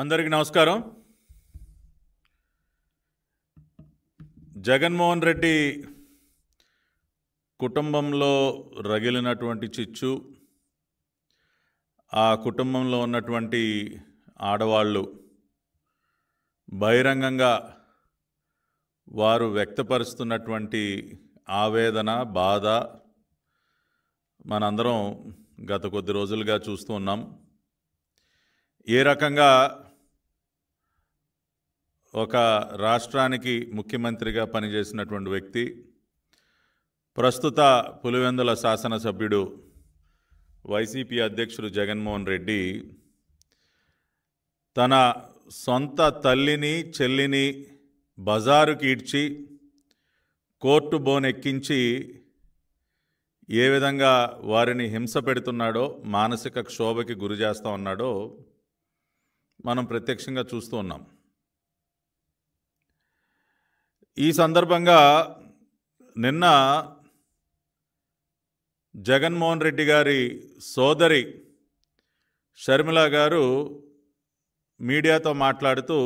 అందరికీ నమస్కారం. జగన్మోహన్ రెడ్డి కుటుంబంలో రగిలినటువంటి చిచ్చు ఆ కుటుంబంలో ఉన్నటువంటి ఆడవాళ్ళు బహిరంగంగా వారు వ్యక్తపరుస్తున్నటువంటి ఆవేదన బాధ మనందరం గత కొద్ది రోజులుగా చూస్తూ ఉన్నాం. ఏ రకంగా ఒక రాష్ట్రానికి ముఖ్యమంత్రిగా పనిచేసినటువంటి వ్యక్తి ప్రస్తుత పులివెందుల శాసనసభ్యుడు వైసీపీ అధ్యక్షుడు జగన్మోహన్ రెడ్డి తన సొంత తల్లిని చెల్లిని బజారుకి ఈడ్చి కోర్టు బోనెక్కించి ఏ విధంగా వారిని హింస పెడుతున్నాడో మానసిక క్షోభకి గురి చేస్తూ ఉన్నాడో మనం ప్రత్యక్షంగా చూస్తూ ఉన్నాం. ఈ సందర్భంగా నిన్న జగన్మోహన్ రెడ్డి గారి సోదరి షర్మిల గారు మీడియాతో మాట్లాడుతూ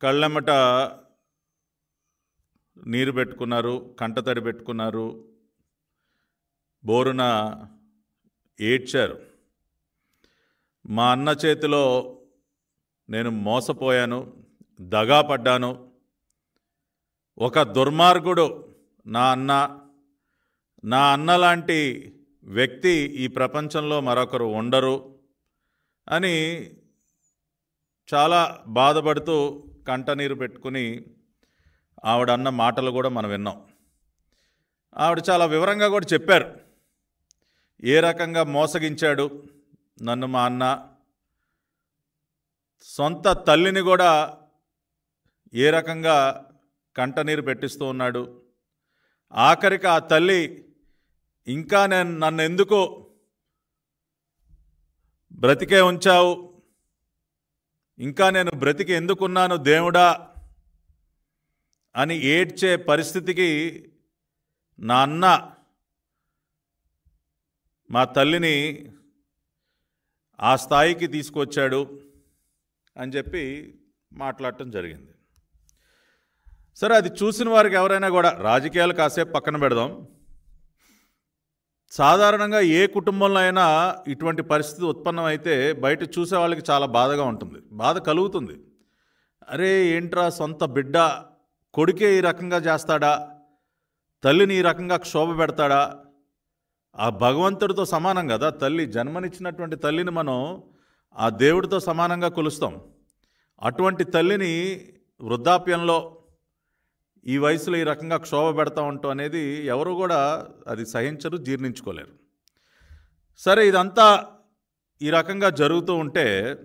కళ్ళెమ్మట నీరు పెట్టుకున్నారు కంటతడి పెట్టుకున్నారు బోరున ఏడ్చారు. మా అన్న చేతిలో నేను మోసపోయాను దగా పడ్డాను. ఒక దుర్మార్గుడు నా అన్న నా అన్న లాంటి వ్యక్తి ఈ ప్రపంచంలో మరొకరు ఉండరు అని చాలా బాధపడుతూ కంటనీరు పెట్టుకుని ఆవిడ అన్న మాటలు కూడా మనం విన్నాం. ఆవిడ చాలా వివరంగా కూడా చెప్పారు. ఏ రకంగా మోసగించాడు నన్ను మా అన్న? సొంత తల్లిని కూడా ఏ రకంగా కంటనీరు పెట్టిస్తూ ఉన్నాడు? ఆఖరికి ఆ తల్లి ఇంకా నేను నన్ను ఎందుకు బ్రతికే ఉంచావు. ఇంకా నేను బ్రతికి ఎందుకున్నాను దేవుడా? అని ఏడ్చే పరిస్థితికి నా అన్న మా తల్లిని ఆ స్థాయికి తీసుకొచ్చాడు అని చెప్పి మాట్లాడటం జరిగింది. సరే అది చూసిన వారికి ఎవరైనా కూడా రాజకీయాలు కాసేపు పక్కన పెడదాం. సాధారణంగా ఏ కుటుంబంలో అయినా ఇటువంటి పరిస్థితి ఉత్పన్నమైతే బయట చూసే వాళ్ళకి చాలా బాధగా ఉంటుంది. బాధ కలుగుతుంది. అరే ఏంట్రా సొంత బిడ్డ కొడుకే ఈ రకంగా చేస్తాడా? తల్లిని ఈ రకంగా క్షోభ పెడతాడా? ఆ భగవంతుడితో సమానం కదా. తల్లి జన్మనిచ్చినటువంటి తల్లిని మనం ఆ దేవుడితో సమానంగా కొలుస్తాం. అటువంటి తల్లిని వృద్ధాప్యంలో ఈ వయసులో ఈ రకంగా క్షోభ పెడతా ఉంటాం అనేది ఎవరు కూడా అది సహించరు జీర్ణించుకోలేరు. సరే ఇదంతా ఈ రకంగా జరుగుతూ ఉంటే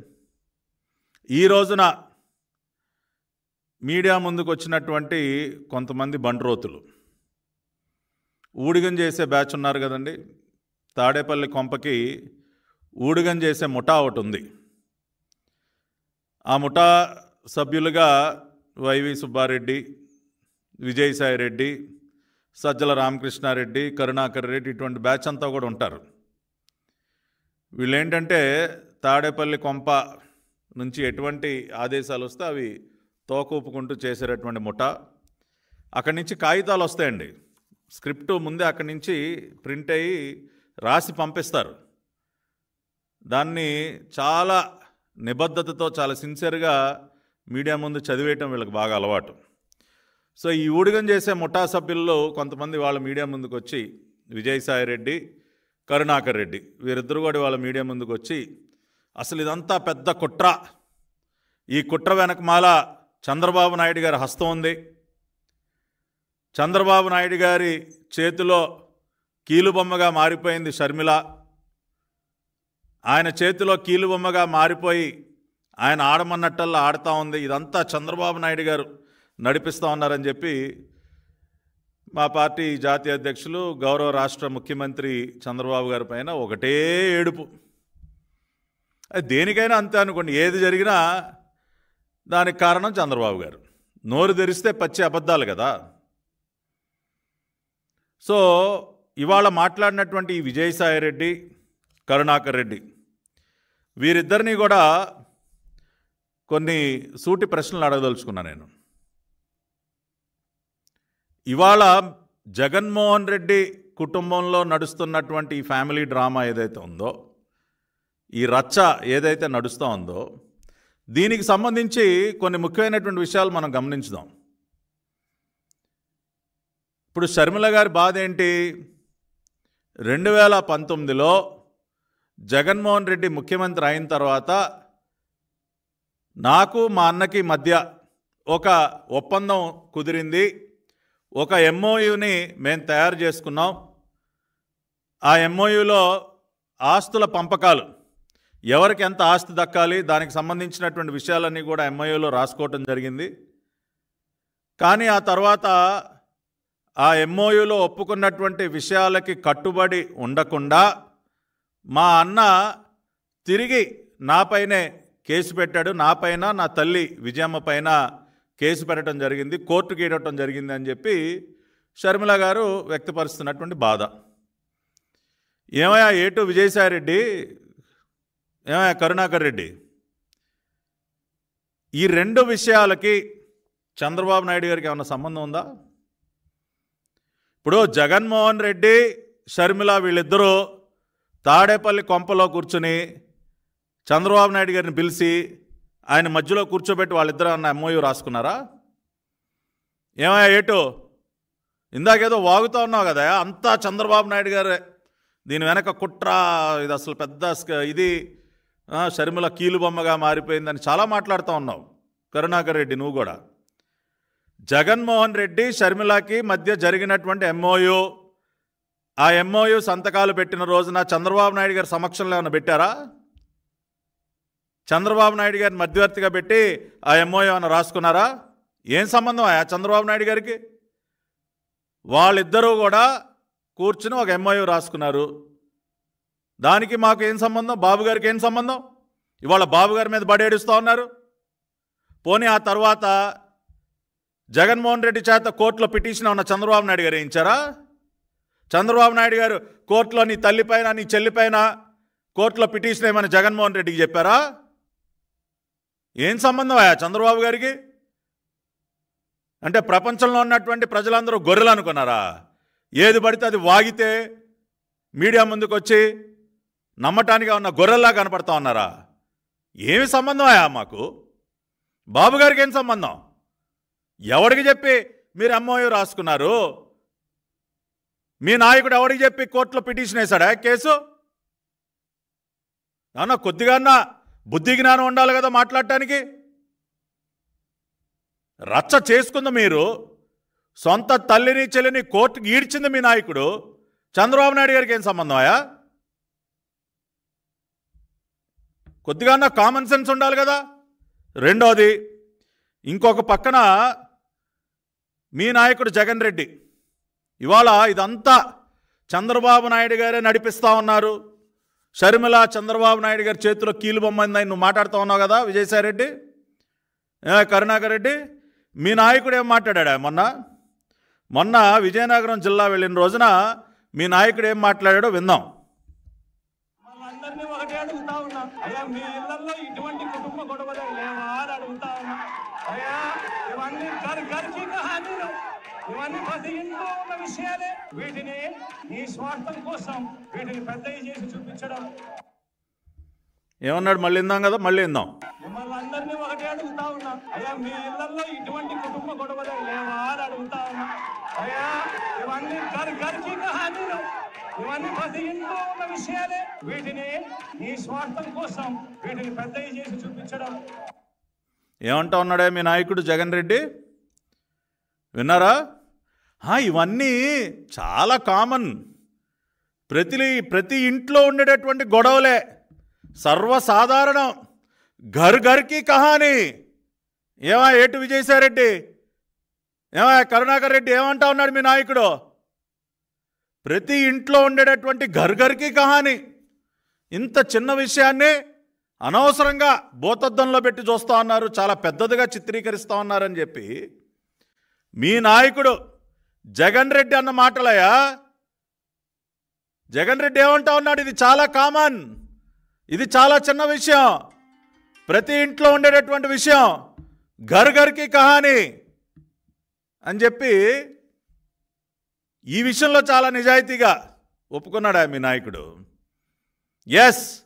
ఈ రోజున మీడియా ముందుకు వచ్చినటువంటి కొంతమంది బండ్రోతులు. ఊడిగం చేసే బ్యాచ్ ఉన్నారు కదండి. తాడేపల్లి కొంపకి ఊడిగం చేసే ముఠా ఒకటి ఉంది. ఆ ముఠా సభ్యులుగా వైవి సుబ్బారెడ్డి విజయసాయి రెడ్డి సజ్జల రామకృష్ణారెడ్డి కరుణాకర్ రెడ్డి ఇటువంటి బ్యాచ్ అంతా కూడా ఉంటారు. వీళ్ళేంటంటే తాడేపల్లి కొంప నుంచి ఎటువంటి ఆదేశాలు వస్తే అవి తోకూపుకుంటూ చేసేటటువంటి ముఠ. అక్కడి నుంచి కాగితాలు వస్తాయండి. స్క్రిప్ట్ ముందే అక్కడి నుంచి ప్రింట్ అయ్యి రాసి పంపిస్తారు. దాన్ని చాలా నిబద్ధతతో చాలా సిన్సియర్గా మీడియా ముందు చదివేయటం వీళ్ళకి బాగా అలవాటు. సో ఈ ఊడిగం చేసే ముఠా సభ్యుల్లో కొంతమంది వాళ్ళ మీడియా ముందుకు వచ్చి విజయసాయి రెడ్డి కరుణాకర్ రెడ్డి. వీరిద్దరు కూడా వాళ్ళ మీడియా ముందుకు వచ్చి అసలు ఇదంతా పెద్ద కుట్ర. ఈ కుట్ర వెనకమాల చంద్రబాబు నాయుడు గారి హస్తం ఉంది. చంద్రబాబు నాయుడు గారి చేతిలో కీలుబొమ్మగా మారిపోయింది షర్మిల. ఆయన చేతిలో కీలుబొమ్మగా మారిపోయి ఆయన ఆడమన్నట్టల్లా ఆడుతూ ఉంది. ఇదంతా చంద్రబాబు నాయుడు గారు నడిపిస్తూ ఉన్నారని చెప్పి మా పార్టీ జాతీయ అధ్యక్షులు గౌరవ రాష్ట్ర ముఖ్యమంత్రి చంద్రబాబు గారి పైన ఒకటే ఏడుపు. అది దేనికైనా అంతే అనుకోండి ఏది జరిగినా దానికి కారణం చంద్రబాబు గారు. నోరు తెరిస్తే పచ్చి అబద్ధాలు కదా. సో ఇవాళ మాట్లాడినటువంటి ఈ విజయసాయి రెడ్డి కరుణాకర్ రెడ్డి వీరిద్దరిని కూడా కొన్ని సూటి ప్రశ్నలు అడగదలుచుకున్నా నేను. ఇవాళ జగన్మోహన్ రెడ్డి కుటుంబంలో నడుస్తున్నటువంటి ఈ ఫ్యామిలీ డ్రామా ఏదైతే ఉందో ఈ రచ్చ ఏదైతే నడుస్తూ ఉందో దీనికి సంబంధించి కొన్ని ముఖ్యమైనటువంటి విషయాలు మనం గమనించుదాం. ఇప్పుడు షర్మిల గారి బాధ ఏంటి? రెండు వేల పంతొమ్మిదిలో జగన్మోహన్ రెడ్డి ముఖ్యమంత్రి అయిన తర్వాత నాకు మా అన్నకి మధ్య ఒక ఒప్పందం కుదిరింది. ఒక ఎంఓయుని మేము తయారు చేసుకున్నాం. ఆ ఎంఓయులో ఆస్తుల పంపకాలు. ఎవరికి ఎంత ఆస్తి దక్కాలి దానికి సంబంధించినటువంటి విషయాలన్నీ కూడా ఎంఓయూలో రాసుకోవటం జరిగింది. కానీ ఆ తర్వాత ఆ ఎంఓయులో ఒప్పుకున్నటువంటి విషయాలకి కట్టుబడి ఉండకుండా మా అన్న తిరిగి నాపైనే కేసు పెట్టాడు. నాపైన నా తల్లి విజయమ్మ పైన కేసు పెట్టడం జరిగింది కోర్టు గీడటం జరిగింది అని చెప్పి షర్మిల గారు వ్యక్తపరుస్తున్నటువంటి బాధ. ఏమయ్యా ఏటు విజయసాయిరెడ్డి? ఏమయ్యా కరుణాకర్ రెడ్డి? ఈ రెండు విషయాలకి చంద్రబాబు నాయుడు గారికి ఏమైనా సంబంధం ఉందా? ఇప్పుడు జగన్మోహన్ రెడ్డి షర్మిల వీళ్ళిద్దరూ తాడేపల్లి కొంపలో కూర్చుని చంద్రబాబు నాయుడు గారిని పిలిచి ఆయన మధ్యలో కూర్చోబెట్టి వాళ్ళిద్దరూ అన్న ఎంఓయూ రాసుకున్నారా? ఏమయ్యా ఏటో? ఇందాకేదో వాగుతూ ఉన్నావు కదా అంతా చంద్రబాబు నాయుడు గారే. దీని వెనక కుట్ర ఇది అసలు పెద్ద ఇది షర్మిల కీలుబొమ్మగా మారిపోయిందని చాలా మాట్లాడుతూ ఉన్నావు. కరుణాకర్ రెడ్డి నువ్వు కూడా. జగన్మోహన్ రెడ్డి షర్మిలకి మధ్య జరిగినటువంటి ఎంఓయూ ఆ ఎంఓయూ సంతకాలు పెట్టిన రోజున చంద్రబాబు నాయుడు గారి సమక్షంలో ఏమైనా పెట్టారా? చంద్రబాబు నాయుడు గారిని మధ్యవర్తిగా పెట్టి ఆ ఎంఓఏ ఏమైనా రాసుకున్నారా? ఏం సంబంధం ఆ చంద్రబాబు నాయుడు గారికి? వాళ్ళిద్దరూ కూడా కూర్చుని ఒక ఎంఓయూ రాసుకున్నారు. దానికి మాకు ఏం సంబంధం? బాబు గారికి ఏం సంబంధం? ఇవాళ బాబు గారి మీద బడేడుస్తూ ఉన్నారు. పోనీ ఆ తర్వాత జగన్మోహన్ రెడ్డి చేత కోర్టులో పిటిషన్ ఉన్న చంద్రబాబు నాయుడు గారు వేయించారా? చంద్రబాబు నాయుడు గారు కోర్టులో నీ తల్లిపైన నీ చెల్లిపైన కోర్టులో పిటిషన్ ఏమని జగన్మోహన్ రెడ్డికి చెప్పారా? ఏం సంబంధం ఆయా చంద్రబాబు గారికి? అంటే ప్రపంచంలో ఉన్నటువంటి ప్రజలందరూ గొర్రెలు అనుకున్నారా? ఏది పడితే అది వాగితే మీడియా ముందుకు వచ్చి నమ్మటానికి ఉన్న గొర్రెల్లా కనపడతా ఉన్నారా? ఏమి సంబంధం ఆయా మాకు? బాబు గారికి ఏం సంబంధం? ఎవడికి చెప్పి మీరు ఎంఓయూ రాసుకున్నారు? మీ నాయకుడు ఎవడికి చెప్పి కోర్టులో పిటిషన్ వేశాడా? కేసు? అన్న కొద్దిగా బుద్ధి జ్ఞానం ఉండాలి కదా మాట్లాడటానికి? రచ్చ చేసుకుంది మీరు. సొంత తల్లిని చెల్లిని కోర్టు ఈడ్చింది మీ నాయకుడు. చంద్రబాబు నాయుడు గారికి ఏం సంబంధమాయా ఆయా? కొద్దిగా కామన్ సెన్స్ ఉండాలి కదా. రెండోది ఇంకొక పక్కన మీ నాయకుడు జగన్ రెడ్డి. ఇవాళ ఇదంతా చంద్రబాబు నాయుడు గారే నడిపిస్తూ ఉన్నారు. షర్మిల చంద్రబాబు నాయుడు గారి చేతిలో కీలు బొమ్మందని నువ్వు మాట్లాడుతూ ఉన్నావు కదా విజయసాయిరెడ్డి? కరుణాకర్ రెడ్డి? మీ నాయకుడు ఏం మాట్లాడా మొన్న? మొన్న విజయనగరం జిల్లా వెళ్ళిన రోజున మీ నాయకుడు ఏం మాట్లాడాడో విందాం. ఇటువంటి కుటుంబ గొడవలు లేవా అని అడుగుతా ఉన్నా. అయ్యా ఇవన్నీ గర్ ఇవన్నీ ప్రతి ఇంట్లో ఉన్న విషయాలే. వీటిని నీ స్వార్థం కోసం వీటిని పెద్దవి చేసి చూపించడం. ఏమన్నాడు? మళ్ళీ ఇందాం కదా మళ్ళీ ఇందాం. మిమ్మల్ని అందరినీ ఒకటే అడుగుతా ఉన్నా. అయ్యా మీ ఇళ్ళలో ఇటువంటి కుటుంబ గొడవలు లేవా అని అడుగుతా ఉన్నా. అయ్యా ఇవన్నీ గర్ గర్జీ కహానీలు ఇవన్నీ ప్రతి ఇంట్లో ఉన్న విషయాలే. వీటిని నీ స్వార్థం కోసం వీటిని పెద్దవి చేసి చూపించడం. ఏమంటా ఉన్నాడే మీ నాయకుడు జగన్ రెడ్డి? విన్నారా? ఇవన్నీ చాలా కామన్ ప్రతి ప్రతి ఇంట్లో ఉండేటటువంటి గొడవలే. సర్వసాధారణం. ఘర్ ఘర్కి కహాని. ఏమా ఏటు విజయసాయిరెడ్డి? ఏమా కరుణాకర్ రెడ్డి ఏమంటా ఉన్నాడు మీ నాయకుడు? ప్రతి ఇంట్లో ఉండేటటువంటి ఘర్ ఘర్కి కహాని. ఇంత చిన్న విషయాన్ని అనవసరంగా భూతద్దంలో పెట్టి చూస్తూ ఉన్నారు చాలా పెద్దదిగా చిత్రీకరిస్తూ ఉన్నారని చెప్పి మీ నాయకుడు జగన్ రెడ్డి అన్న మాటలయ్యా. జగన్ రెడ్డి ఏమంటా ఉన్నాడు? ఇది చాలా కామన్ ఇది చాలా చిన్న విషయం. ప్రతి ఇంట్లో ఉండేటటువంటి విషయం. ఘర్ ఘర్కి కహాని అని చెప్పి ఈ విషయంలో చాలా నిజాయితీగా ఒప్పుకున్నాడు మీ నాయకుడు? ఎస్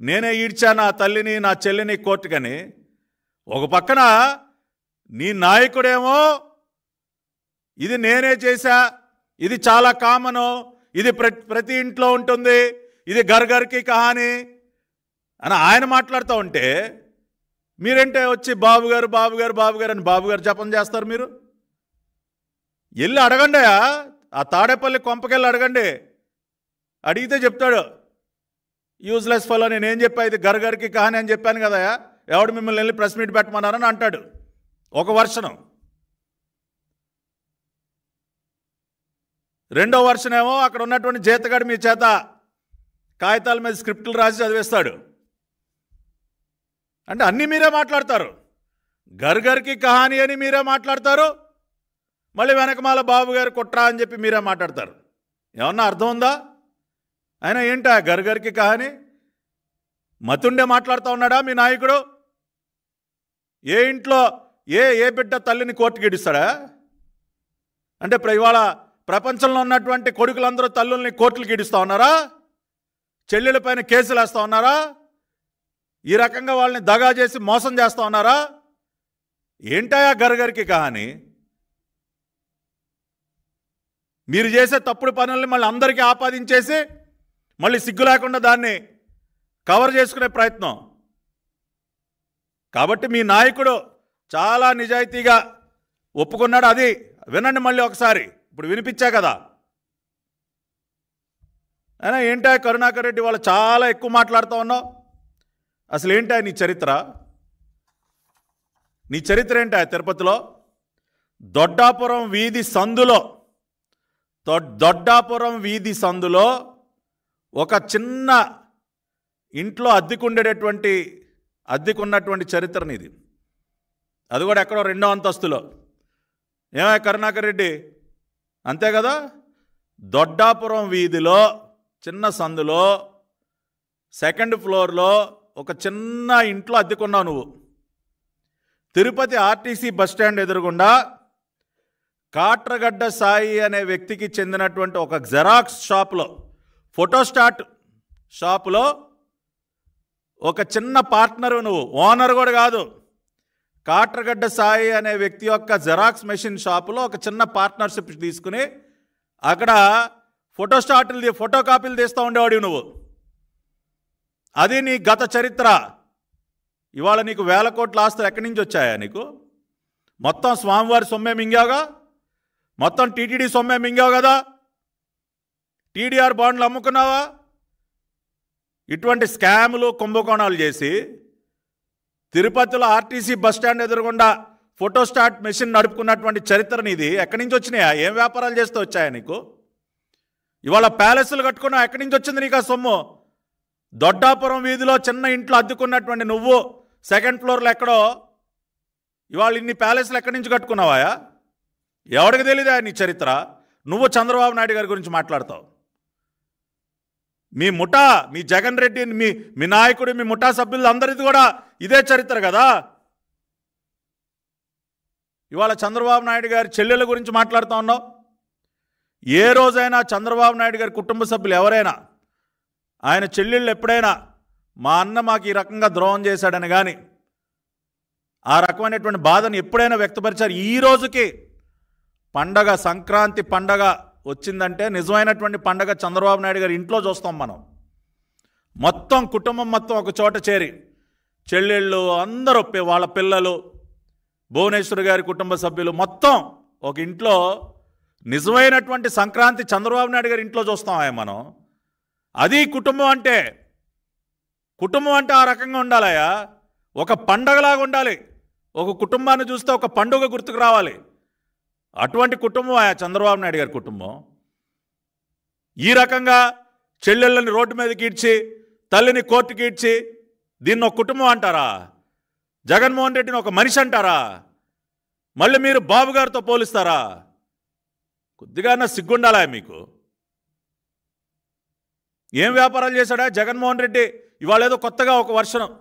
నేనే ఈడ్చా నా తల్లిని నా చెల్లిని కోర్టుకని. ఒక పక్కన నీ నాయకుడేమో ఇది నేనే చేశా ఇది చాలా కామను ఇది ప్రతి ఇంట్లో ఉంటుంది ఇది గర్గర్కి కహాని. అని ఆయన మాట్లాడుతూ ఉంటే మీరేంటే వచ్చి బాబు గారు బాబు గారు బాబు గారు అని బాబు గారు జపం చేస్తారు మీరు? వెళ్ళి అడగండి ఆ తాడేపల్లి కొంపకెళ్ళి అడగండి. అడిగితే చెప్తాడు యూజ్లెస్ ఫలో నేనేం చెప్పా ఇది గర్గర్కి కహాని అని చెప్పాను కదా ఎవడు మిమ్మల్ని వెళ్ళి ప్రెస్ మీట్ పెట్టమన్నారని అంటాడు ఒక వర్షనం. రెండో వర్షన్ ఏమో అక్కడ ఉన్నటువంటి జీతగాడు మీ చేత కాగితాల మీద స్క్రిప్టులు రాసి చదివేస్తాడు. అంటే అన్నీ మీరే మాట్లాడతారు. గర్గర్కి కహాని అని మీరే మాట్లాడతారు. మళ్ళీ వెనకమాల బాబు గారు కుట్రా అని చెప్పి మీరే మాట్లాడతారు. ఏమన్నా అర్థం ఉందా? ఆయన ఏంటా గర్గర్కి కహాని? మతుండే మాట్లాడుతూ ఉన్నాడా మీ నాయకుడు? ఏ ఇంట్లో ఏ ఏ బిడ్డ తల్లిని కోర్టుకి ఇడిస్తాడా? అంటే ప్ర- ఇవాళ ప్రపంచంలో ఉన్నటువంటి కొడుకులందరూ తల్లుల్ని కోర్టులు గీడుస్తూ ఉన్నారా? చెల్లెల పైన కేసులు వేస్తూ ఉన్నారా? ఈ రకంగా వాళ్ళని దగా చేసి మోసం చేస్తూ ఉన్నారా? ఏంటాయా గరగరికి కానీ మీరు చేసే తప్పుడు పనుల్ని మళ్ళీ అందరికీ ఆపాదించేసి మళ్ళీ సిగ్గు లేకుండా దాన్ని కవర్ చేసుకునే ప్రయత్నం. కాబట్టి మీ నాయకుడు చాలా నిజాయితీగా ఒప్పుకున్నాడు. అది వినండి మళ్ళీ ఒకసారి. ఇప్పుడు వినిపించా కదా? అయినా ఏంటా కరుణాకర్ రెడ్డి వాళ్ళు చాలా ఎక్కువ మాట్లాడుతూ ఉన్నావు? అసలు ఏంటా నీ చరిత్ర? నీ చరిత్ర ఏంటా తిరుపతిలో? దొడ్డాపురం వీధి సందులో దొడ్- దొడ్డాపురం వీధి సందులో ఒక చిన్న ఇంట్లో అద్దెకుండేటటువంటి అద్దెకున్నటువంటి చరిత్ర నీది. అది కూడా ఎక్కడో రెండో అంతస్తులో. ఏమయ్య కరుణాకర్ రెడ్డి? అంతే కదా? దొడ్డాపురం వీధిలో చిన్న సందులో సెకండ్ ఫ్లోర్లో ఒక చిన్న ఇంట్లో అద్దెకున్నావు నువ్వు. తిరుపతి ఆర్టీసీ బస్ స్టాండ్ ఎదురుగుండా కాట్రగడ్డ సాయి అనే వ్యక్తికి చెందినటువంటి ఒక జెరాక్స్ షాప్లో ఫోటోస్టాట్ షాపులో ఒక చిన్న పార్ట్నరు నువ్వు ఓనర్ కూడా కాదు. కాట్రగడ్డ సాయి అనే వ్యక్తి యొక్క జెరాక్స్ మెషిన్ షాపులో ఒక చిన్న పార్ట్నర్షిప్ తీసుకుని అక్కడ ఫోటోస్టాట్లు తీ- ఫోటో కాపీలు తీస్తూ ఉండేవాడు నువ్వు. అది నీ గత చరిత్ర. ఇవాళ నీకు వేల కోట్ల ఆస్తులు ఎక్కడి నుంచి వచ్చాయా నీకు? మొత్తం స్వామివారి సొమ్మే మింగావుగా? మొత్తం టీటీడీ సొమ్మే మింగావు కదా? టీడీఆర్ బాండ్లు అమ్ముకున్నావా? ఇటువంటి స్కాములు కుంభకోణాలు చేసి తిరుపతిలో ఆర్టీసీ బస్ స్టాండ్ ఎదురుగుండా ఫోటోస్టాట్ మెషిన్ నడుపుకున్నటువంటి చరిత్ర నీది. ఎక్కడి నుంచి వచ్చినాయా? ఏం వ్యాపారాలు చేస్తూ వచ్చాయా నీకు? ఇవాళ ప్యాలెస్లు కట్టుకున్నావు? ఎక్కడి నుంచి వచ్చింది నీకు ఆ సొమ్ము? దొడ్డాపురం వీధిలో చిన్న ఇంట్లో అద్దుకున్నటువంటి నువ్వు సెకండ్ ఫ్లోర్లో ఎక్కడో? ఇవాళ ఇన్ని ప్యాలెస్లు ఎక్కడి నుంచి కట్టుకున్నావాయా? ఎవడికి తెలియదా నీ చరిత్ర? నువ్వు చంద్రబాబు నాయుడు గారి గురించి మాట్లాడతావు. మీ ముఠా మీ జగన్ రెడ్డి మీ మీ నాయకుడు మీ ముఠా సభ్యులు అందరిది కూడా ఇదే చరిత్ర కదా? ఇవాళ చంద్రబాబు నాయుడు గారి చెల్లెల గురించి మాట్లాడుతూ ఉన్నావు ఏ రోజైనా చంద్రబాబు నాయుడు గారి కుటుంబ సభ్యులు ఎవరైనా ఆయన చెల్లెళ్ళు ఎప్పుడైనా మా అన్న మాకు ఈ రకంగా ద్రోహం చేశాడని కానీ ఆ రకమైనటువంటి బాధను ఎప్పుడైనా వ్యక్తపరిచారు? ఈ రోజుకి పండగ సంక్రాంతి పండగ వచ్చిందంటే నిజమైనటువంటి పండగ చంద్రబాబు నాయుడు గారి ఇంట్లో చూస్తాం మనం. మొత్తం కుటుంబం మొత్తం ఒక చోట చేరి చెల్లెళ్ళు అందరూ వాళ్ళ పిల్లలు భువనేశ్వర్ గారి కుటుంబ సభ్యులు మొత్తం ఒక ఇంట్లో నిజమైనటువంటి సంక్రాంతి చంద్రబాబు నాయుడు గారి ఇంట్లో చూస్తాం మనం. అది కుటుంబం అంటే కుటుంబం అంటే ఆ రకంగా ఉండాలయా ఒక పండగలాగా ఉండాలి. ఒక కుటుంబాన్ని చూస్తే ఒక పండుగ గుర్తుకు రావాలి. అటువంటి కుటుంబం ఆయా చంద్రబాబు నాయుడు గారి కుటుంబం. ఈ రకంగా చెల్లెళ్ళని రోడ్డు మీదకి ఇడ్చి తల్లిని కోర్టుకి ఇడ్చి దీన్ని ఒక కుటుంబం అంటారా? జగన్మోహన్ రెడ్డిని ఒక మనిషి అంటారా? మళ్ళీ మీరు బాబు గారితో పోలిస్తారా? కొద్దిగా సిగ్గుండాలా మీకు? ఏం వ్యాపారాలు చేశాడా జగన్మోహన్ రెడ్డి? ఇవాళ ఏదో కొత్తగా ఒక వర్షం.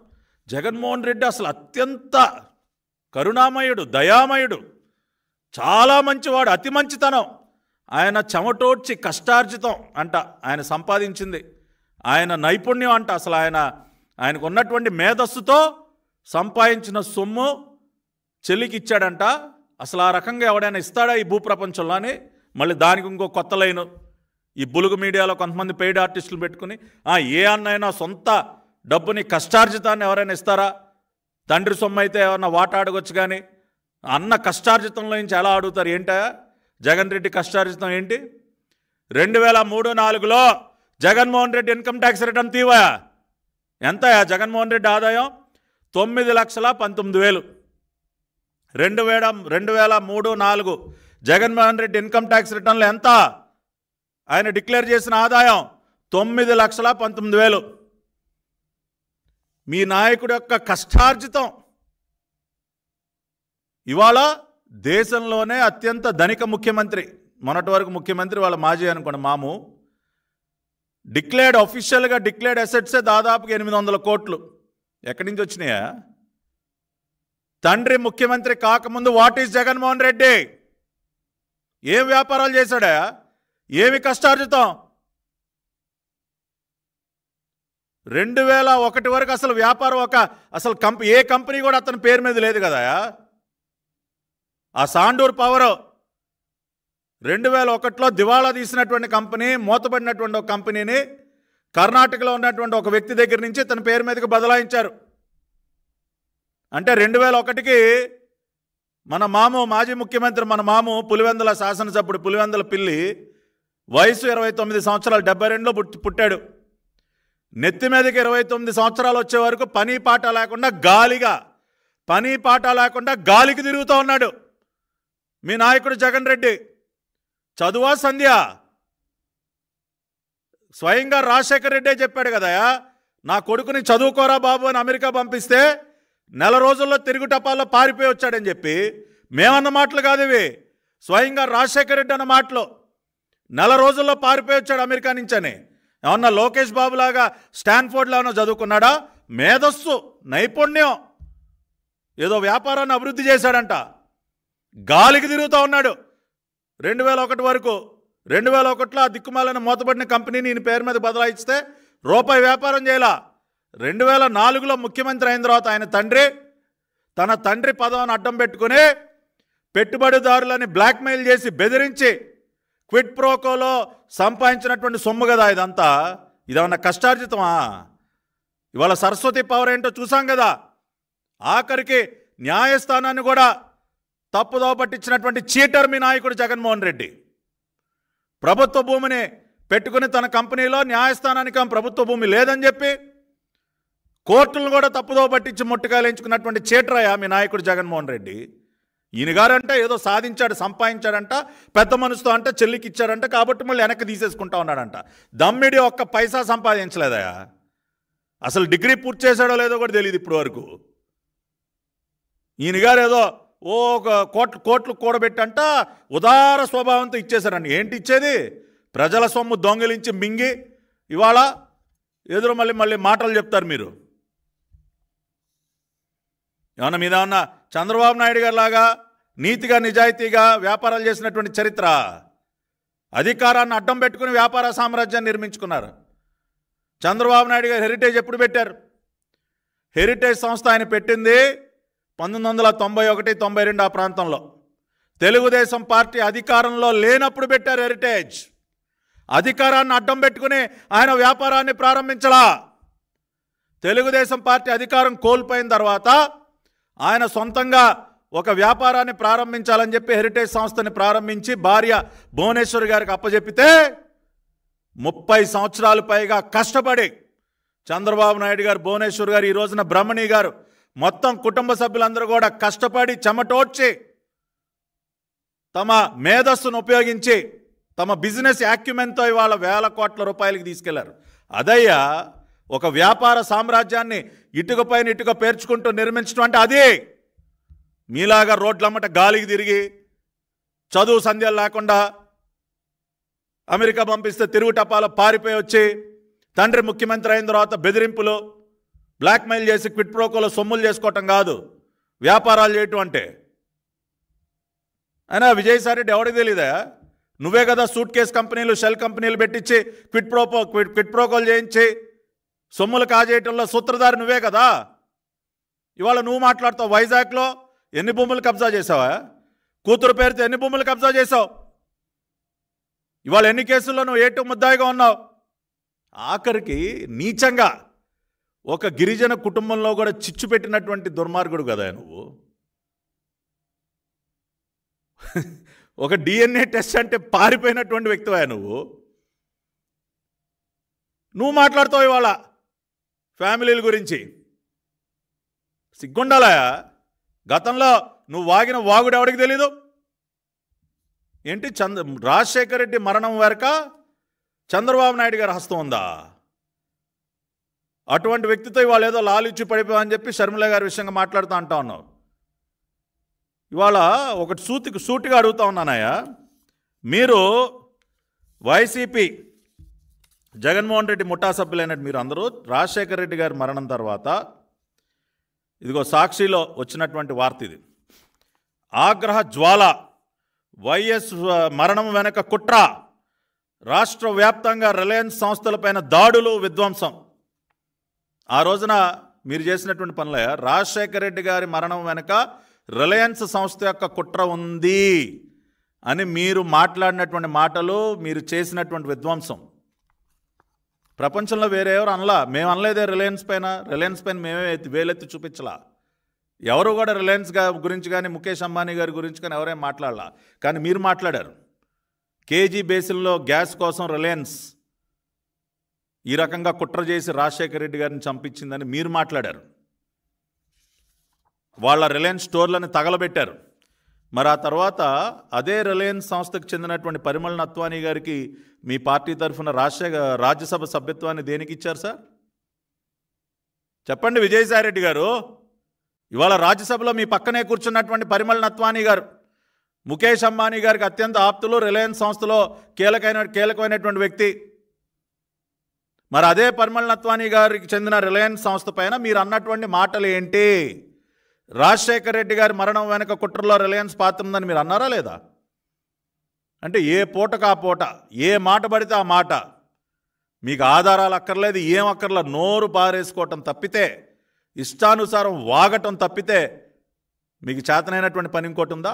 జగన్మోహన్ రెడ్డి అసలు అత్యంత కరుణామయుడు దయామయుడు. చాలా మంచివాడు అతి మంచితనం. ఆయన చెమటోడ్చి కష్టార్జితం అంట ఆయన సంపాదించింది. ఆయన నైపుణ్యం అంట అసలు ఆయన ఆయనకు ఉన్నటువంటి మేధస్సుతో సంపాదించిన సొమ్ము చెల్లికి ఇచ్చాడంట అసలు ఆ రకంగా ఎవడైనా ఇస్తాడా ఈ భూప్రపంచంలో అని? మళ్ళీ దానికి ఇంకో కొత్త లైను. ఈ బులుగు మీడియాలో కొంతమంది పెయిడ్ ఆర్టిస్టులు పెట్టుకుని ఏ అన్నైనా సొంత డబ్బుని కష్టార్జితాన్ని ఎవరైనా ఇస్తారా? తండ్రి సొమ్ము అయితే ఏమన్నా వాటాడగొచ్చు కానీ అన్న కష్టార్జితంలో నుంచి ఎలా అడుగుతారు ఏంటా? జగన్ రెడ్డి కష్టార్జితం ఏంటి? రెండు వేల మూడు నాలుగులో Jaganmohan Reddy income tax return తీవా ఎంతయా జగన్మోహన్ రెడ్డి ఆదాయం? తొమ్మిది లక్షల పంతొమ్మిది వేలు. రెండు వేల రెండు వేల మూడు నాలుగు జగన్మోహన్ రెడ్డి ఇన్కమ్ ట్యాక్స్ రిటర్న్లు ఎంత? ఆయన డిక్లేర్ చేసిన ఆదాయం తొమ్మిది లక్షల పంతొమ్మిది వేలు. మీ నాయకుడి యొక్క కష్టార్జితం ఇవాళ దేశంలోనే అత్యంత ధనిక ముఖ్యమంత్రి మొన్నటి వరకు ముఖ్యమంత్రి వాళ్ళ మాజీ అనుకోండి మాము డిక్లేర్డ్ అఫీషియల్గా డిక్లేర్డ్ అసెట్సే దాదాపుగా ఎనిమిది వందల కోట్లు. ఎక్కడి నుంచి వచ్చినాయా? తండ్రి ముఖ్యమంత్రి కాకముందు వాట్ ఈజ్ జగన్మోహన్ రెడ్డి? ఏం వ్యాపారాలు చేశాడా? ఏమి కష్టార్జితం? రెండు వేల ఒకటి వరకు అసలు వ్యాపారం ఒక అసలు కంపె ఏ కంపెనీ కూడా అతని పేరు మీద లేదు కదా? ఆ సాండూర్ పవర్ రెండు వేల ఒకటిలో దివాళా తీసినటువంటి కంపెనీ మూతపడినటువంటి ఒక కంపెనీని కర్ణాటకలో ఉన్నటువంటి ఒక వ్యక్తి దగ్గర నుంచి తన పేరు మీదకి బదలాయించారు. అంటే రెండు వేల ఒకటికి మన మాము మాజీ ముఖ్యమంత్రి మన మాము పులివెందుల శాసనసభ్యుడు పులివెందుల పిల్లి వయసు ఇరవై తొమ్మిది సంవత్సరాలు డెబ్బై రెండులో పుట్టి పుట్టాడు. నెత్తి మీదకి ఇరవై తొమ్మిది సంవత్సరాలు వచ్చే వరకు పని పాట లేకుండా గాలిగా పని పాట లేకుండా గాలికి తిరుగుతూ ఉన్నాడు. మీ నాయకుడు జగన్ రెడ్డి. చదువా సంధ్య? స్వయంగా రాజశేఖర్ రెడ్డే చెప్పాడు కదయా నా కొడుకుని చదువుకోరా బాబు అని అమెరికా పంపిస్తే నెల రోజుల్లో తిరుగు టపాల్లో పారిపోయి వచ్చాడని చెప్పి మేమన్న మాటలు కాదు ఇవి. స్వయంగా రాజశేఖర రెడ్డి అన్న మాటలు. నెల రోజుల్లో పారిపోయి వచ్చాడు అమెరికా నుంచని. ఏమన్నా లోకేష్ బాబు లాగా స్టాన్ఫోర్డ్లో ఏమన్నా చదువుకున్నాడా? మేధస్సు నైపుణ్యం. ఏదో వ్యాపారాన్ని అభివృద్ధి చేశాడంట. గాలికి తిరుగుతూ ఉన్నాడు. రెండు వేల ఒకటి వరకు రెండు వేల ఒకటిలో ఆ దిక్కుమాలైన మూతపడిన కంపెనీని ఈయన పేరు మీద బదలాయిస్తే రూపాయి వ్యాపారం చేయాల? రెండు వేల నాలుగులో ముఖ్యమంత్రి అయిన తర్వాత ఆయన తండ్రి తన తండ్రి పదవిని అడ్డం పెట్టుకుని పెట్టుబడిదారులని బ్లాక్మెయిల్ చేసి బెదిరించి క్విట్ ప్రోకోలో సంపాదించినటువంటి సొమ్ము కదా ఇదంతా. ఇదేమన్నా కష్టార్జితమా? ఇవాళ సరస్వతి పవర్ ఏంటో చూసాం కదా. ఆఖరికి న్యాయస్థానాన్ని కూడా తప్పుదోవ పట్టించినటువంటి చీటర్ మీ నాయకుడు జగన్మోహన్ రెడ్డి. ప్రభుత్వ భూమిని పెట్టుకుని తన కంపెనీలో న్యాయస్థానానికి ప్రభుత్వ భూమి లేదని చెప్పి కోర్టులను కూడా తప్పుదోవ పట్టించి ముట్టుకాయలు ఎంచుకున్నటువంటి చీటరయ్య మీ నాయకుడు జగన్మోహన్ రెడ్డి. ఈయన గారంటే ఏదో సాధించాడు సంపాదించాడంట పెద్ద మనసుతో అంటే చెల్లికి ఇచ్చాడంట కాబట్టి మళ్ళీ వెనక్కి తీసేసుకుంటా ఉన్నాడంట. దమ్మిడి ఒక్క పైసా సంపాదించలేదయా అసలు డిగ్రీ పూర్తి చేశాడో లేదో కూడా తెలియదు ఇప్పటి వరకు ఈయన గారు ఏదో ఓ ఒక కోట్లు కోట్లు కూడబెట్టంట ఉదార స్వభావంతో ఇచ్చేశారండి ఏంటి ఇచ్చేది? ప్రజల సొమ్ము దొంగిలించి మింగి ఇవాళ ఎదురు మళ్ళీ మళ్ళీ మాటలు చెప్తారు మీరు. ఏమన్నా మీద ఏమన్నా చంద్రబాబు నాయుడు గారిలాగా నీతిగా నిజాయితీగా వ్యాపారాలు చేసినటువంటి చరిత్ర? అధికారాన్ని అడ్డం పెట్టుకుని వ్యాపార సామ్రాజ్యాన్ని నిర్మించుకున్నారు. చంద్రబాబు నాయుడు గారు హెరిటేజ్ ఎప్పుడు పెట్టారు? హెరిటేజ్ సంస్థ ఆయన పెట్టింది పంతొమ్మిది వందల తొంభై ఒకటి తొంభై రెండు ఆ ప్రాంతంలో. తెలుగుదేశం పార్టీ అధికారంలో లేనప్పుడు పెట్టారు హెరిటేజ్ అధికారాన్ని అడ్డం పెట్టుకుని ఆయన వ్యాపారాన్ని ప్రారంభించలా. తెలుగుదేశం పార్టీ అధికారం కోల్పోయిన తర్వాత ఆయన సొంతంగా ఒక వ్యాపారాన్ని ప్రారంభించాలని చెప్పి హెరిటేజ్ సంస్థని ప్రారంభించి భార్య భువనేశ్వర్ గారికి అప్పజెప్పితే ముప్పై సంవత్సరాలు పైగా కష్టపడి చంద్రబాబు నాయుడు గారు భువనేశ్వర్ గారు ఈ రోజున బ్రహ్మణి గారు మొత్తం కుటుంబ సభ్యులందరూ కూడా కష్టపడి చెమటోడ్చి తమ మేధస్సును ఉపయోగించి తమ బిజినెస్ యాక్యుమెంట్తో ఇవాళ వేల కోట్ల రూపాయలకి తీసుకెళ్ళారు. అదయ్యా ఒక వ్యాపార సామ్రాజ్యాన్ని ఇటుక పైన ఇటుక పేర్చుకుంటూ నిర్మించడం అంటే అదే. మీలాగా రోడ్లమ్మట గాలికి తిరిగి చదువు సంధ్యలు లేకుండా అమెరికా పంపిస్తే తిరుగు టపాలో పారిపోయి వచ్చి తండ్రి ముఖ్యమంత్రి అయిన తర్వాత బెదిరింపులు బ్లాక్మెయిల్ చేసి క్విట్ ప్రోకోలో సొమ్ములు చేసుకోవటం కాదు. వ్యాపారాలు చేయటం అంటే. అయినా విజయసాయిరెడ్డి ఎవరికి తెలియదా నువ్వే కదా సూట్ కేస్ కంపెనీలు షెల్ కంపెనీలు పెట్టించి quid pro quo quid quid ప్రోకోలు చేయించి సొమ్ములు కాజేయటంలో సూత్రధారి నువ్వే కదా. ఇవాళ నువ్వు మాట్లాడుతావు వైజాగ్లో ఎన్ని భూములు కబ్జా చేసావా కూతురు పేరుతో ఎన్ని భూములు కబ్జా చేసావు ఇవాళ ఎన్ని కేసుల్లో నువ్వు ఏటు ముద్దాయిగా ఉన్నావు? ఆఖరికి నీచంగా ఒక గిరిజన కుటుంబంలో కూడా చిచ్చు పెట్టినటువంటి దుర్మార్గుడు కదా నువ్వు? ఒక డిఎన్ఏ టెస్ట్ అంటే పారిపోయినటువంటి వ్యక్తివా నువ్వు? నువ్వు మాట్లాడుతావు ఇవాళ ఫ్యామిలీల గురించి. సిగ్గుండాలా? గతంలో నువ్వు వాగిన వాగుడు ఎవడికి తెలీదు? ఏంటి చంద్ర రాజశేఖర రెడ్డి మరణం వరక చంద్రబాబు నాయుడు గారి హస్తం ఉందా? అటువంటి వ్యక్తితో ఇవాళ ఏదో లాలిచ్చి పడిపోయామని చెప్పి శర్మిల గారి విషయంగా మాట్లాడుతూ అంటా ఉన్నావు. ఇవాళ ఒకటి సూతికి సూటిగా అడుగుతా ఉన్నానయ్యా. మీరు వైసీపీ జగన్మోహన్ రెడ్డి ముఠా సభ్యులైనట్టు మీరు అందరూ రాజశేఖర రెడ్డి గారి మరణం తర్వాత ఇదిగో సాక్షిలో వచ్చినటువంటి వార్త ఇది. ఆగ్రహ జ్వాల వైఎస్ మరణం వెనక కుట్ర రాష్ట్ర వ్యాప్తంగా రిలయన్స్ సంస్థలపైన దాడులు విధ్వంసం. ఆ రోజున మీరు చేసినటువంటి పనులయ్యా రాజశేఖర రెడ్డి గారి మరణం వెనుక రిలయన్స్ సంస్థ యొక్క కుట్ర ఉంది అని మీరు మాట్లాడినటువంటి మాటలు మీరు చేసినటువంటి విధ్వంసం. ప్రపంచంలో వేరే ఎవరు అనలా. మేము అనలేదే రిలయన్స్ పైన. రిలయన్స్ పైన మేమే వేలెత్తి చూపించలా. ఎవరు కూడా రిలయన్స్ గురించి కానీ ముఖేష్ అంబానీ గారి గురించి కానీ ఎవరేం మాట్లాడలా. కానీ మీరు మాట్లాడారు. కేజీ బేసిన్లో గ్యాస్ కోసం రిలయన్స్ ఈ రకంగా కుట్ర చేసి రాజశేఖర రెడ్డి గారిని చంపించిందని మీరు మాట్లాడారు. వాళ్ళ రిలయన్స్ స్టోర్లను తగలబెట్టారు. మరి ఆ తర్వాత అదే రిలయన్స్ సంస్థకు చెందినటువంటి పరిమళ నత్వానీ గారికి మీ పార్టీ తరఫున రాజశేఖర రాజ్యసభ సభ్యత్వాన్ని దేనికి ఇచ్చారు సార్? చెప్పండి విజయసాయిరెడ్డి గారు. ఇవాళ రాజ్యసభలో మీ పక్కనే కూర్చున్నటువంటి పరిమళ నత్వానీ గారు ముఖేష్ అంబానీ గారికి అత్యంత ఆప్తులు రిలయన్స్ సంస్థలో కీలకైన కీలకమైనటువంటి వ్యక్తి. మరి అదే పరిమళ నత్వాని గారికి చెందిన రిలయన్స్ సంస్థ పైన మీరు అన్నటువంటి మాటలు ఏంటి? రాజశేఖర రెడ్డి గారి మరణం వెనక కుట్రలో రిలయన్స్ పాత్ర ఉందని మీరు అన్నారా లేదా? అంటే ఏ పూటకు ఆ పూట ఏ మాట పడితే ఆ మాట. మీకు ఆధారాలు అక్కర్లేదు ఏం అక్కర్లా నోరు పారేసుకోవటం తప్పితే ఇష్టానుసారం వాగటం తప్పితే మీకు చేతనైనటువంటి పని ఇంకోటి ఉందా?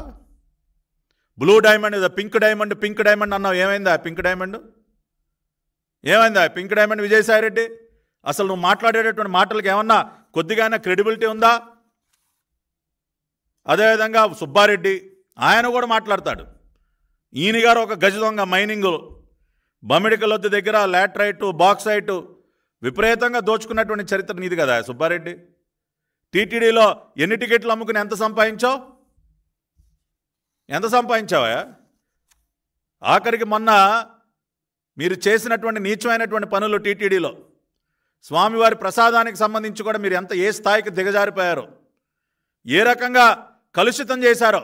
బ్లూ డైమండ్ ఇదో పింక్ డైమండ్ పింక్ డైమండ్ అన్నావు ఏమైందా పింక్ డైమండ్? ఏమైందా పింక్ డైమండ్ విజయసాయిరెడ్డి? అసలు నువ్వు మాట్లాడేటటువంటి మాటలకు ఏమన్నా కొద్దిగా క్రెడిబిలిటీ ఉందా? అదేవిధంగా సుబ్బారెడ్డి ఆయన కూడా మాట్లాడతాడు. ఈయన గారు ఒక గజ దొంగ మైనింగ్ బమిడికలొద్దు దగ్గర లాట్రైటు బాక్సైటు విపరీతంగా దోచుకున్నటువంటి చరిత్ర నీది కదా సుబ్బారెడ్డి. టీటీడీలో ఎన్ని టికెట్లు అమ్ముకుని ఎంత సంపాదించావు? ఎంత సంపాదించావా? ఆఖరికి మొన్న మీరు చేసినటువంటి నీచమైనటువంటి పనులు టీటీడీలో స్వామివారి ప్రసాదానికి సంబంధించి కూడా మీరు ఎంత ఏ స్థాయికి దిగజారిపోయారో ఏ రకంగా కలుషితం చేశారో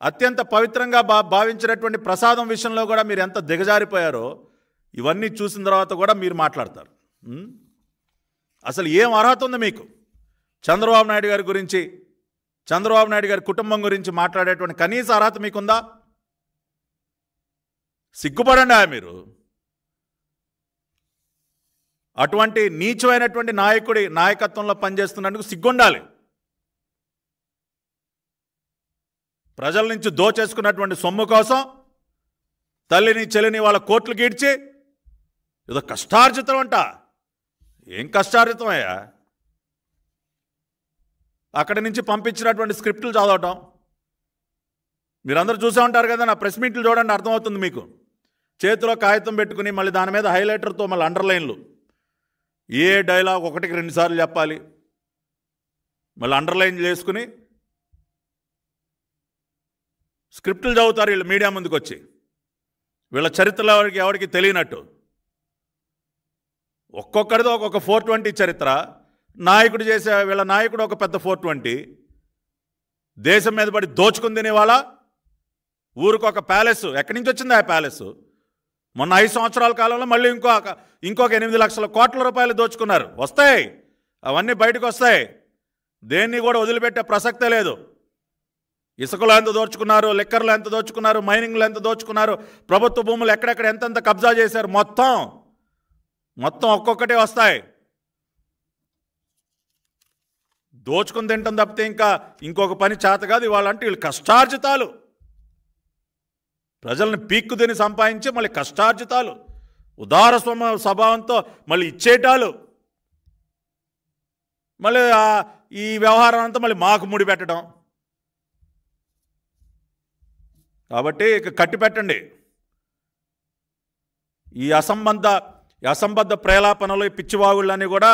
అత్యంత పవిత్రంగా భా భావించినటువంటి ప్రసాదం విషయంలో కూడా మీరు ఎంత దిగజారిపోయారో ఇవన్నీ చూసిన తర్వాత కూడా మీరు మాట్లాడతారు. అసలు ఏం అర్హత ఉంది మీకు? చంద్రబాబు నాయుడు గారి గురించి చంద్రబాబు నాయుడు గారి కుటుంబం గురించి మాట్లాడేటువంటి కనీస అర్హత మీకుందా? సిగ్గుపడండి ఆ మీరు. అటువంటి నీచమైనటువంటి నాయకుడి నాయకత్వంలో పనిచేస్తున్నందుకు సిగ్గుండాలి. ప్రజల నుంచి దోచేసుకున్నటువంటి సొమ్ము కోసం తల్లిని చెల్లిని వాళ్ళ కోట్లు గీడ్చి ఏదో కష్టార్జితం అంట. ఏం కష్టార్జితం అయ్యా? అక్కడి నుంచి పంపించినటువంటి స్క్రిప్టులు చదవటం. మీరందరూ చూసే ఉంటారు కదా నా ప్రెస్ మీట్లు చూడండి అర్థమవుతుంది మీకు. చేతిలో కాగితం పెట్టుకుని మళ్ళీ దాని మీద హైలైటర్తో మళ్ళీ అండర్లైన్లు. ఏ డైలాగ్ ఒకటికి రెండుసార్లు చెప్పాలి. మళ్ళీ అండర్లైన్ చేసుకుని స్క్రిప్టులు చదువుతారు వీళ్ళు మీడియా ముందుకు వచ్చి వీళ్ళ చరిత్రలో ఎవరికి ఎవరికి తెలియనట్టు. ఒక్కొక్కరిది ఒక్కొక్క ఫోర్ ట్వంటీ చరిత్ర. నాయకుడు చేసే వీళ్ళ నాయకుడు ఒక పెద్ద ఫోర్ ట్వంటీ. దేశం మీద పడి దోచుకుంది తినేవాళ్ళ. ఊరికి ఒక ప్యాలెస్. ఎక్కడి నుంచి వచ్చింది ఆ ప్యాలెస్? మొన్న ఐదు సంవత్సరాల కాలంలో మళ్ళీ ఇంకో ఇంకొక ఎనిమిది లక్షల కోట్ల రూపాయలు దోచుకున్నారు. వస్తాయి. అవన్నీ బయటకు వస్తాయి. దేన్ని కూడా వదిలిపెట్టే ప్రసక్తే లేదు. ఇసుకలో ఎంత దోచుకున్నారు లిక్కర్లు ఎంత దోచుకున్నారు మైనింగ్లో ఎంత దోచుకున్నారు ప్రభుత్వ భూములు ఎక్కడెక్కడ ఎంతెంత కబ్జా చేశారు మొత్తం మొత్తం ఒక్కొక్కటే వస్తాయి. దోచుకుని తింటాం తప్పితే ఇంకా ఇంకొక పని చేత కాదు ఇవాళ అంటే వీళ్ళు కష్టార్జితాలు. ప్రజల్ని పీక్కుదని సంపాదించి మళ్ళీ కష్టార్జితాలు ఉదార స్వభావంతో మళ్ళీ ఇచ్చేటాలు. మళ్ళీ ఈ వ్యవహారం అంతా మళ్ళీ మాకు ముడిపెట్టడం కాబట్టి ఇక కట్టి పెట్టండి. ఈ అసంబద్ధ అసంబద్ధ ప్రేలాపనలు ఈ పిచ్చివాగుళ్ళని కూడా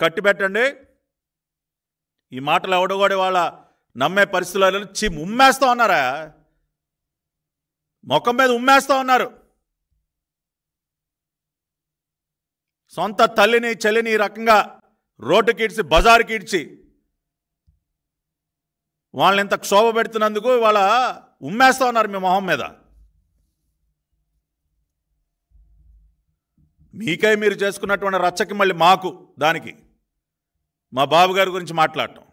కట్టిపెట్టండి ఈ మాటలు ఎవడు కూడా వాళ్ళ నమ్మే పరిస్థితులలో చి ఉమ్మేస్తా ఉన్నారా? ముఖం మీద ఉమ్మేస్తూ ఉన్నారు. సొంత తల్లిని చెల్లిని ఈ రకంగా రోడ్డుకి ఇడ్చి బజారుకి ఇడ్చి వాళ్ళని ఇంత క్షోభ పెడుతున్నందుకు ఇవాళ ఉమ్మేస్తూ ఉన్నారు మీ మొహం మీద. మీకై మీరు చేసుకున్నటువంటి రచ్చకి మళ్ళీ మాకు దానికి. మా బాబుగారి గురించి మాట్లాడటం.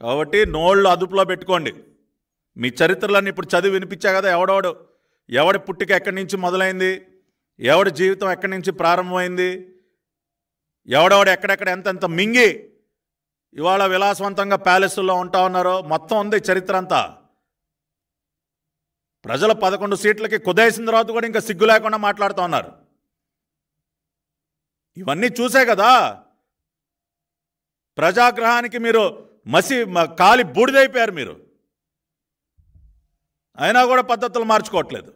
కాబట్టి నోళ్ళు అదుపులో పెట్టుకోండి. మీ చరిత్రలన్నీ ఇప్పుడు చదివి వినిపించా కదా ఎవడెవడు ఎవడి పుట్టిక ఎక్కడి నుంచి మొదలైంది? ఎవడి జీవితం ఎక్కడి నుంచి ప్రారంభమైంది? ఎవడెవడు ఎక్కడెక్కడ ఎంతెంత మింగి ఇవాళ విలాసవంతంగా ప్యాలెస్లో ఉంటా ఉన్నారో? మొత్తం ఉంది చరిత్ర అంతా. ప్రజలు పదకొండు సీట్లకి కుదేసిన తర్వాత కూడా ఇంకా సిగ్గు లేకుండా మాట్లాడుతూ ఉన్నారు. ఇవన్నీ చూసే కదా? ప్రజాగ్రహానికి మీరు మసి మ- కాలి బూడిదైపోయారు మీరు. అయినా కూడా పద్ధతులు మార్చుకోవట్లేదు.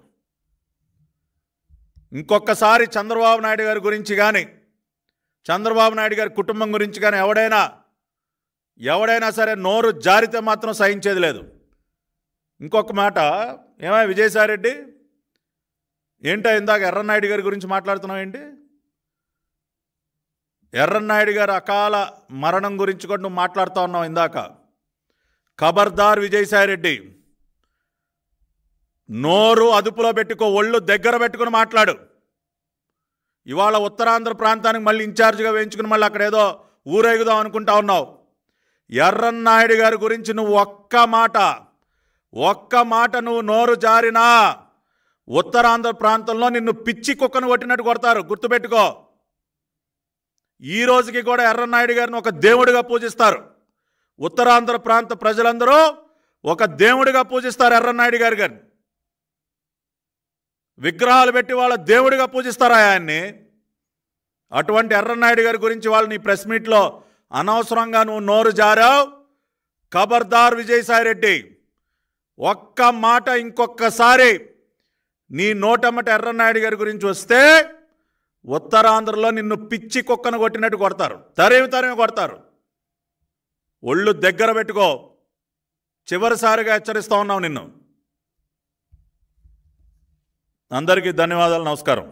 ఇంకొకసారి చంద్రబాబు నాయుడు గారి గురించి కానీ చంద్రబాబు నాయుడు గారి కుటుంబం గురించి కానీ ఎవడైనా ఎవడైనా సరే నోరు జారితే మాత్రం సహించేది లేదు. ఇంకొక మాట ఏమై విజయసాయిరెడ్డి? ఏంటో ఇందాక ఎర్రనాయుడు గారి గురించి మాట్లాడుతున్నావు ఏంటి? ఎర్రన్నాయుడు గారి అకాల మరణం గురించి కూడా నువ్వు మాట్లాడుతూ ఉన్నావు ఇందాక. ఖబర్దార్ విజయసాయిరెడ్డి. నోరు అదుపులో పెట్టుకో ఒళ్ళు దగ్గర పెట్టుకుని మాట్లాడు. ఇవాళ ఉత్తరాంధ్ర ప్రాంతానికి మళ్ళీ ఇన్ఛార్జిగా వేయించుకుని మళ్ళీ అక్కడ ఏదో ఊరేగుదాం అనుకుంటా ఉన్నావు. ఎర్రన్నాయుడు గారి గురించి నువ్వు ఒక్క మాట ఒక్క మాట నువ్వు నోరు జారినా ఉత్తరాంధ్ర ప్రాంతంలో నిన్ను పిచ్చి కుక్కను కొట్టినట్టు కొడతారు. గుర్తుపెట్టుకో. ఈ రోజుకి కూడా ఎర్రన్నాయుడు గారిని ఒక దేవుడిగా పూజిస్తారు. ఉత్తరాంధ్ర ప్రాంత ప్రజలందరూ ఒక దేవుడిగా పూజిస్తారు ఎర్రన్నాయుడు గారి గారిని. విగ్రహాలు పెట్టి వాళ్ళ దేవుడిగా పూజిస్తారా ఆయన్ని? అటువంటి ఎర్రనాయుడు గారి గురించి వాళ్ళు నీ ప్రెస్ మీట్లో అనవసరంగా నువ్వు నోరు జారావు. ఖబర్దార్ విజయసాయిరెడ్డి ఒక్క మాట ఇంకొక్కసారి నీ నోటమ్మట ఎర్రనాయుడు గారి గురించి వస్తే ఉత్తరాంధ్రలో నిన్ను పిచ్చి కుక్కను కొట్టినట్టు కొడతారు. తరిమి తరిమి కొడతారు. ఒళ్ళు దగ్గర పెట్టుకో. చివరిసారిగా హెచ్చరిస్తూ ఉన్నావు నిన్ను. అందరికీ ధన్యవాదాలు నమస్కారం.